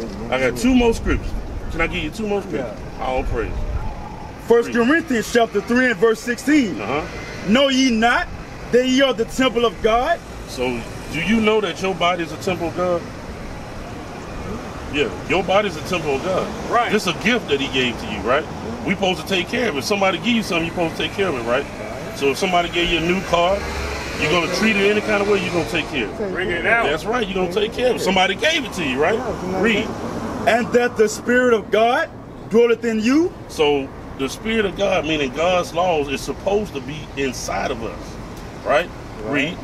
One second. I got two more scriptures. Can I give you two more scriptures? All praise. First Corinthians chapter 3 and verse 16. Uh-huh. Know ye not that ye are the temple of God? So, do you know that your body is a temple of God? Yeah, your body is a temple of God. Right. This is a gift that He gave to you, right? We supposed to take care of it. Somebody give you something, you supposed to take care of it, right? right? So if somebody gave you a new car, you're gonna treat it any kind of way. You're gonna take care of it. Bring it out. That's right. You're gonna take care of it. Somebody gave it to you, right? Read. And that the Spirit of God dwelleth in you? So the Spirit of God, meaning God's laws, is supposed to be inside of us, right? Read.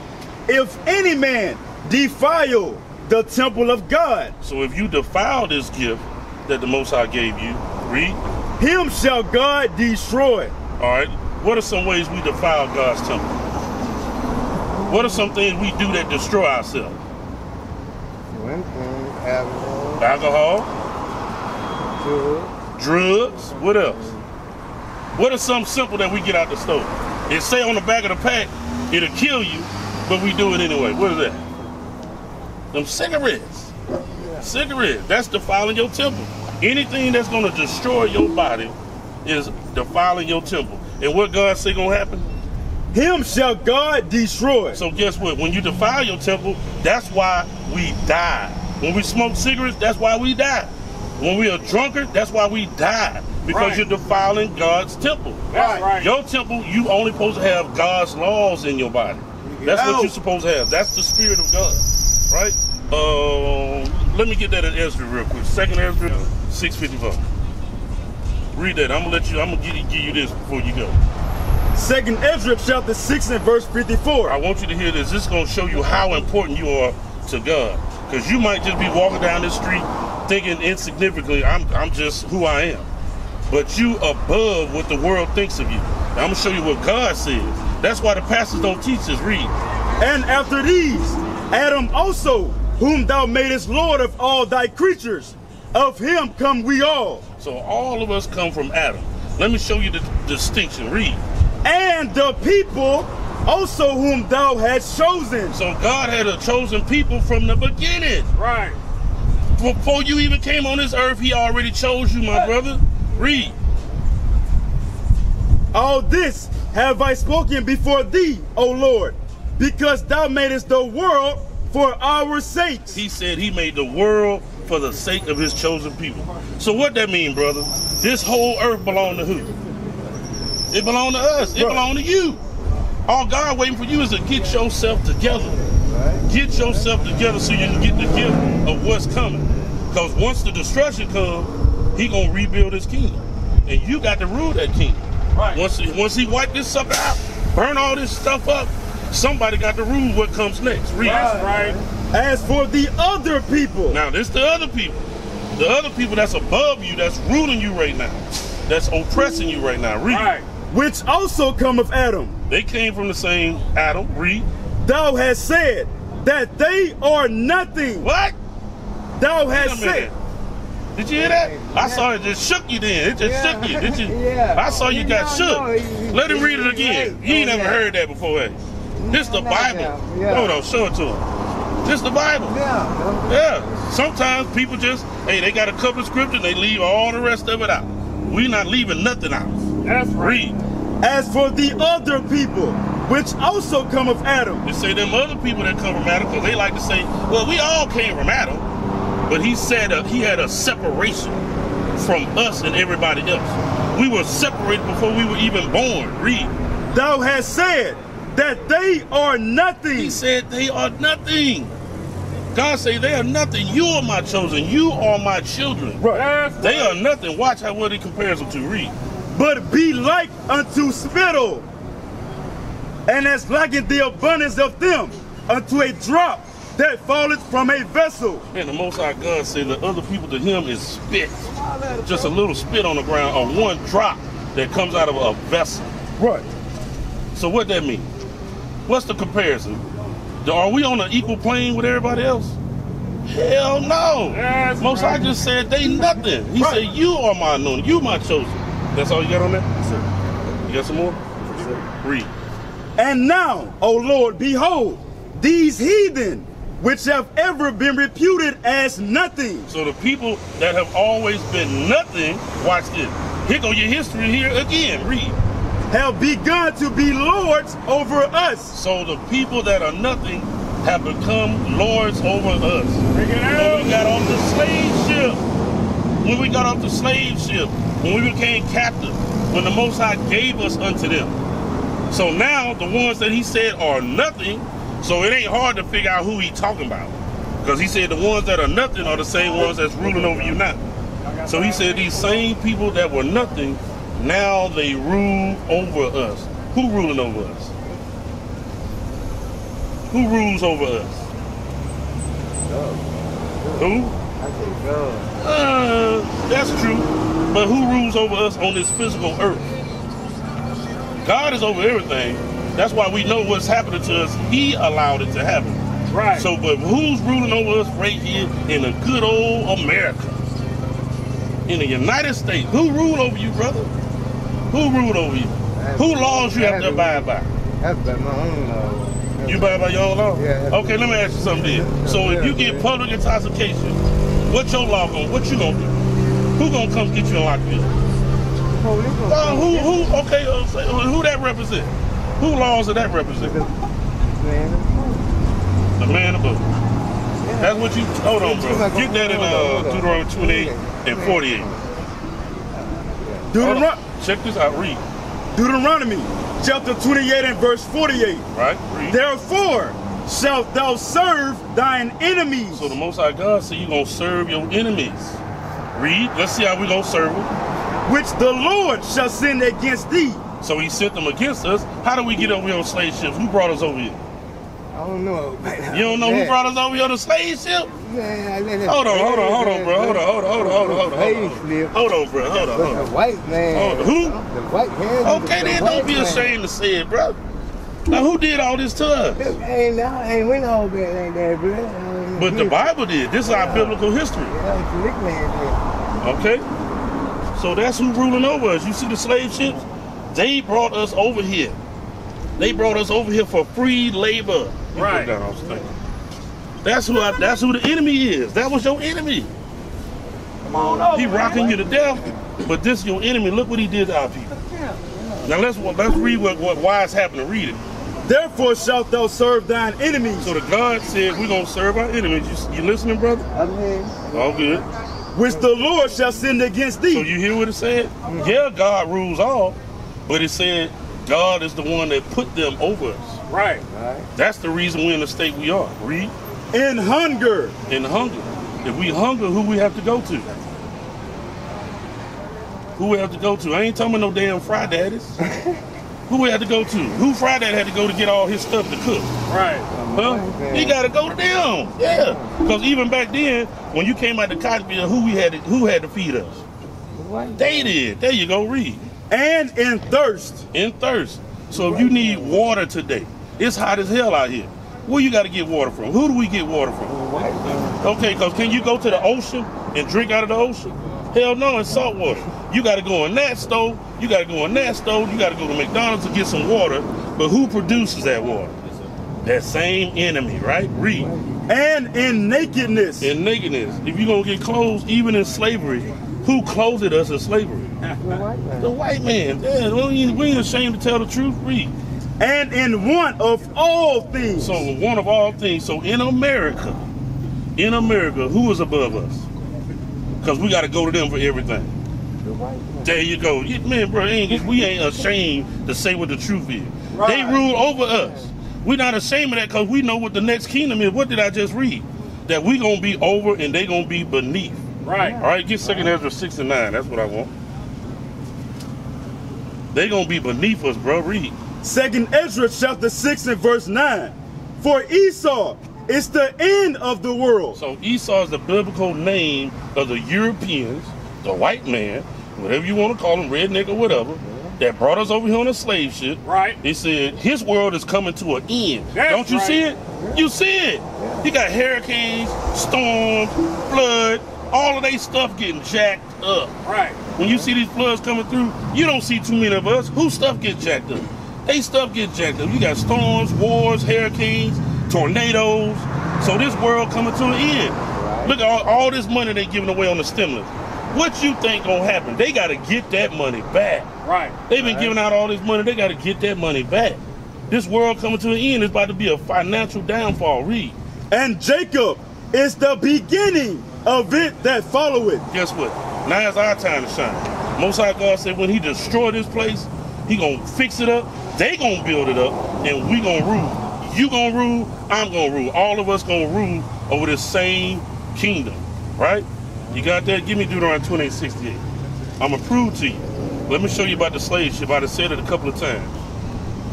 If any man defile the temple of God, So if you defile this gift that the Most High gave you, read. him shall God destroy. All right. What are some ways we defile God's temple? What are some things we do that destroy ourselves? Drinking, alcohol, Alcohol, drugs, drugs. What else? What are some simple that we get out the store? It say on the back of the pack, it'll kill you, but we do it anyway. What is that? Them cigarettes. Cigarettes. That's defiling your temple. Anything that's gonna destroy your body is defiling your temple. And what God say gonna happen? Him shall God destroy. So guess what? When you defile your temple, that's why we die. When we smoke cigarettes, that's why we die. When we are drunkard, that's why we die. Because Right. you're defiling God's temple. That's right. Your temple, you only supposed to have God's laws in your body. That's what you're supposed to have. That's the spirit of God, right? Um, let me get that in Ezra real quick. Second Ezra, six fifty four. Read that. I'm gonna let you. I'm gonna give you, give you this before you go. Second Ezra chapter 6 and verse 54. I want you to hear this. This is going to show you how important you are to God. Because you might just be walking down the street thinking insignificantly, I'm, I'm just who I am. But you above what the world thinks of you. Now, I'm going to show you what God says. That's why the pastors don't teach us. Read. And after these, Adam also, whom thou madest Lord of all thy creatures, of him come we all. So all of us come from Adam. Let me show you the distinction. Read. And the people also whom thou hast chosen. So God had a chosen people from the beginning. Right. Before you even came on this earth, he already chose you, my brother. Read. All this have I spoken before thee, O Lord, because thou madest the world for our sakes. He said he made the world for the sake of his chosen people. So what that mean, brother? This whole earth belong to who? It belong to us. It Right. belong to you. All God waiting for you is to get yourself together. right? Get yourself together so you can get the gift of what's coming. Because once the destruction comes, he gonna rebuild his kingdom. And you got to rule that kingdom. Right. Once once he wipe this stuff out, burn all this stuff up, somebody got to rule what comes next. Read. That's right. As for the other people, Now, this the other people. The other people that's above you, that's ruling you right now, that's oppressing you right now. Read. Right. Which also come of Adam, They came from the same Adam. Read. thou hast said that they are nothing. What? Thou Wait a hast minute. said, Did you hear that? I saw it just shook you then. It just Yeah. shook you. Did you? Yeah. I saw you got No, shook. no, he- Let him read it again. right. You ain't Oh, never yeah. heard that before. eh? This the Bible. no, yeah. Hold on, show it to him. This the Bible. Yeah. Yeah. Sometimes people just, hey, they got a couple of scriptures, they leave all the rest of it out. We not leaving nothing out. That's. Read. As for the other people, which also come of Adam, They say them other people that come from Adam, because they like to say, well, we all came from Adam. But he said uh, he had a separation from us and everybody else. We were separated before we were even born. Read. thou hast said that they are nothing. He said they are nothing. God say they are nothing. You are my chosen. You are my children. Right. They are nothing. Watch how what he compares them to. Read. But be like unto spittle, and as likened the abundance of them unto a drop that falleth from a vessel. And the Most High God said the other people to him is spit. Just a little spit on the ground or one drop that comes out of a vessel. Right. So what that mean? What's the comparison? Are we on an equal plane with everybody else? Hell no. That's Most right. High just said they nothing. He Right. said you are my anointed, you my chosen. That's all you got on that? You got some more? Yes. Read. And now, O Lord, behold, these heathen which have ever been reputed as nothing. So the people that have always been nothing, watch this. Here go your history here again. Read. have begun to be lords over us. So the people that are nothing have become lords over us. Bring it When we got off the slave ship, when we got off the slave ship, when we became captive, when the Most High gave us unto them. So now the ones that he said are nothing, so it ain't hard to figure out who he talking about. Because he said the ones that are nothing are the same ones that's ruling over you now. So he said these same people that were nothing, now they rule over us. Who ruling over us? Who rules over us? Who? I say God. Uh, that's true. But who rules over us on this physical earth? God is over everything. That's why we know what's happening to us. He allowed it to happen. Right. So, but who's ruling over us right here in the good old America? In the United States. Who ruled over you, brother? Who ruled over you? Who laws you have to abide by? That's by my own law. You abide by your own law? Yeah. Okay, let me ask you something then. So if you get public intoxication, what your law gonna, what you gonna do? Who gonna come get you and lock you? Police Uh, who, who, okay, uh, uh, who that represent? Who laws does that represent? Man, The man above. yeah. That's what you, hold on, bro. Get that in uh, Deuteronomy 28 and 48. Hold Deuteron- on. Check this out, read. Deuteronomy chapter 28 and verse 48. Right? Read. Therefore shalt thou serve thine enemies. So the Most High God said you gonna serve your enemies. Read. Let's see how we gonna serve them. which the Lord shall send against thee. So he sent them against us. How do we get over here on slave ships? Who brought us over here? I don't know. You don't know who brought us over here on the slave ship? Man, Hold on, hold on, hold on, bro. Hold on, hold on, hold on, hold on, hold on. Hold on, slip. hold on bro. Hold on, But hold the white man. Oh, who? The white man. Okay, the then white don't be man. ashamed to say it, bro. Now, who did all this to us? Ain't no, ain't we know back like that, bro. But the. Bible did. This is our biblical history. Yeah, the Nick man Okay? So that's who ruling over us. You see the slave ships? They brought us over here. They brought us over here for free labor. Right. put that on thing. That's who I, that's who the enemy is. That was your enemy. Come on over. He rocking you to death, but this your enemy. Look what he did to our people. Now let's let's read what, what why it's happening. Read it. Therefore shalt thou serve thine enemies, So the God said we're gonna serve our enemies. You, you listening, brother? I mean, All good. which the Lord shall send against thee. So thee. you hear what it said? Yeah, God rules all, but it said God is the one that put them over us. Right. right? That's the reason we're in the state we are. Read In hunger, in hunger. If we hunger, who we have to go to? Who we have to go to? I ain't talking about no damn fry daddies. who we have to go to? Who fry dad had to go to get all his stuff to cook? Right. Huh? He got to go to them. Yeah. Because even back then, when you came out to cotton field, who we had to, who had to feed us? The white They did. There you go. Read. and in thirst. in thirst. So if you need water today, it's hot as hell out here. Where you got to get water from? Who do we get water from? The white man. Okay, because can you go to the ocean and drink out of the ocean? Hell no, it's salt water. You got to go in that stove. You got to go in that. You got to go to McDonald's to get some water. But who produces that water? That same enemy, right? Read. And in nakedness. In nakedness. If you're going to get clothes, even in slavery, who clothed us in slavery? The white man. The white man. Yeah, we ain't, we ain't ashamed to tell the truth. Read. and in want of all things. So one of all things. So in America, in America, who is above us? Because we got to go to them for everything. The white man. There you go, man, bro. Ain't, we ain't ashamed to say what the truth is. They rule over us. We're not ashamed of that because we know what the next kingdom is. What did I just read? That we gonna be over and they gonna be beneath. Right. All right, get Second Ezra six and nine. That's what I want. They gonna be beneath us, bro. Read. Second Ezra chapter 6 and verse 9. For Esau is the end of the world. So Esau is the biblical name of the Europeans, the white man, whatever you want to call him, redneck or whatever, mm-hmm. that brought us over here on a slave ship. Right. He said his world is coming to an end. That's Don't you right. see it? You see it. He got hurricanes, storms, flood, all of they stuff getting jacked up. Right. When you see these floods coming through, you don't see too many of us. Whose stuff get jacked up? They stuff get jacked up. You got storms, wars, hurricanes, tornadoes. So this world coming to an end. Right. Look at all, all this money they giving away on the stimulus. What you think gonna happen? They gotta get that money back. Right. They've been giving out all this money. They gotta get that money back. This world coming to an end is about to be a financial downfall. Read. And Jacob is the beginning of it that followeth. Guess what? Now it's our time to shine. Most High God said when He destroy this place, He gonna fix it up. They gonna build it up, and we gonna rule. You gonna rule. I'm gonna rule. All of us gonna rule over this same kingdom, right? You got that? Give me Deuteronomy 28, 68. I'm gonna prove to you. Let me show you about the slave ship. I done said it a couple of times.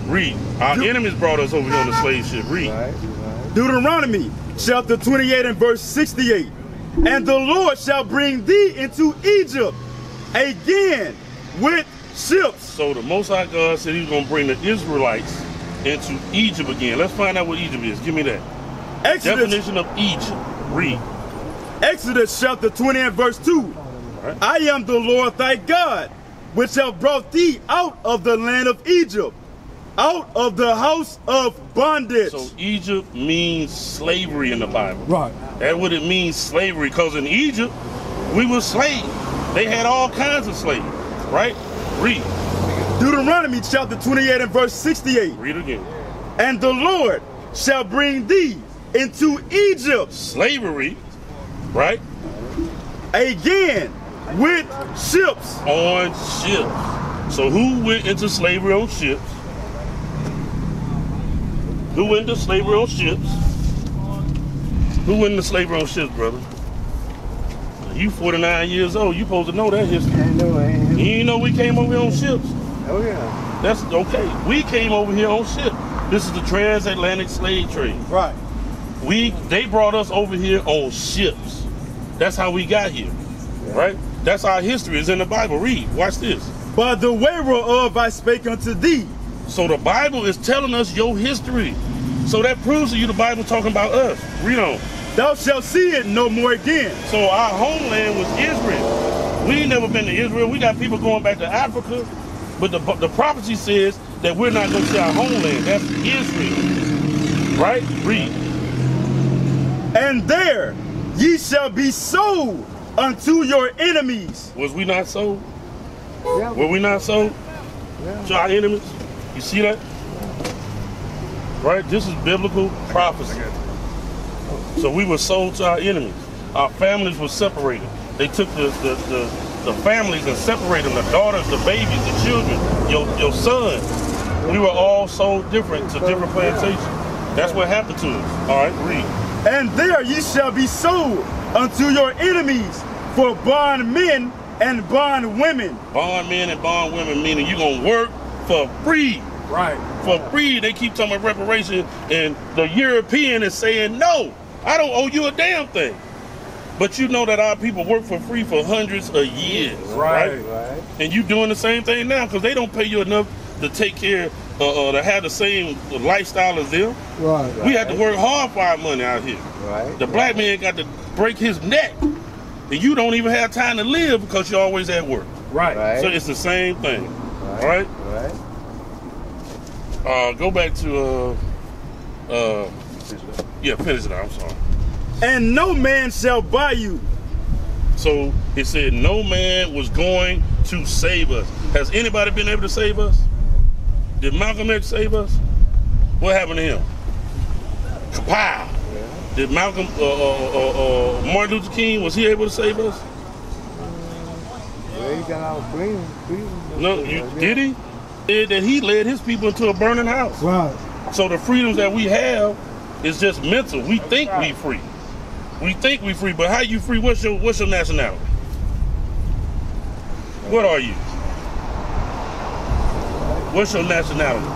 Read. Our You- enemies brought us over here on the slave ship. Read. Right, right. Deuteronomy chapter 28 and verse 68. And the Lord shall bring thee into Egypt again with ships. So the Most High God said He was gonna bring the Israelites into Egypt again. Let's find out what Egypt is. Give me that. Exodus, Definition of Egypt. Read. Exodus chapter 20 and verse 2. I am the Lord thy God, which have brought thee out of the land of Egypt, out of the house of bondage. So Egypt means slavery in the Bible. Right. That's what it means, slavery. Because in Egypt, we were slaves. They had all kinds of slaves, right? Read. Deuteronomy chapter 28 and verse 68. Read again. And the Lord shall bring thee into Egypt Slavery, right? again with ships. On ships. So who went into slavery on ships? Who went into slavery on ships? Who went into slavery on ships, brother? You 49 years old. You supposed to know that history. I know, I ain't. You know we came over here on ships. Oh, yeah. That's okay. We came over here on ship. This is the transatlantic slave trade. Right. We they brought us over here on ships. That's how we got here. Right? That's our history. It's in the Bible. Read. Watch this. By the way whereof I spake unto thee. So the Bible is telling us your history. So that proves to you the Bible talking about us. Read on. Thou shalt see it no more again. So our homeland was Israel. We ain't never been to Israel. We got people going back to Africa. But the, the prophecy says that we're not going to see our homeland. That's Israel. Right? Read. And there ye shall be sold unto your enemies. Was we not sold? Yeah. Were we not sold yeah. to our enemies? You see that? Right? This is biblical prophecy. So we were sold to our enemies. Our families were separated. They took the, the, the, the families and separated them, the daughters, the babies, the children, your, your son. We were all sold different to different plantations. That's what happened to us. All right, read. And there ye shall be sold unto your enemies for bondmen and bondwomen. Bond men and bond women, meaning you're going to work for free. Right. for free. They keep talking about reparation, and the European is saying, no, I don't owe you a damn thing. But you know that our people work for free for hundreds of years, right? Right. And you doing the same thing now because they don't pay you enough to take care, uh, uh, to have the same lifestyle as them. Right. We have to work hard for our money out here. Right. The black man got to break his neck, and you don't even have time to live because you're always at work. Right. Right. So it's the same thing. Right. right? Right. Uh, go back to uh, uh, yeah, finish it. out, I'm sorry. And no man shall buy you. So it said no man was going to save us. Has anybody been able to save us? Did Malcolm X save us? What happened to him? Kapow! Did Malcolm, uh, uh, uh, uh, Martin Luther King, was he able to save us? Well, you got our freedom. freedom. No, you, did he? Said that he led his people into a burning house. Right. So the freedoms that we have is just mental. We think we free. We think we free, but how you free? What's your what's your nationality? What are you? What's your nationality?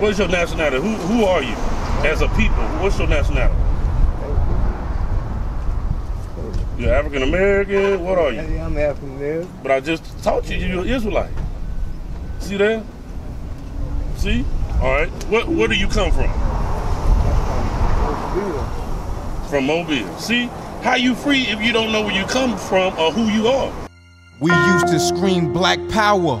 What's your nationality? Who who are you as a people? What's your nationality? You're African American. What are you? Hey, I'm African American. But I just taught you you're Israelite. See that? See? All right. What where do you come from? From Mobile. See? How you free if you don't know where you come from or who you are? We used to scream black power